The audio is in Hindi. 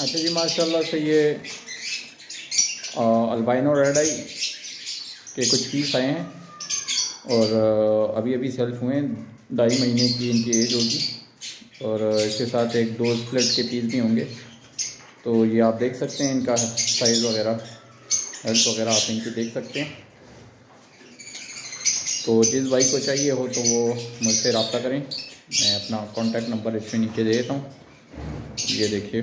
अच्छा जी, माशाल्लाह से ये अल्बाइनो रेड आई के कुछ पीस आए हैं और अभी अभी सेल्फ हुए हैं, ढाई महीने की इनकी एज होगी और इसके साथ एक दो स्प्लिट के पीस भी होंगे। तो ये आप देख सकते हैं इनका साइज़ वगैरह हेल्थ वगैरह आप इनकी देख सकते हैं। तो जिस भाई को चाहिए हो तो वो मुझसे रबता करें। मैं अपना कॉन्टैक्ट नंबर इसमें नीचे दे देता हूँ। ये देखिए।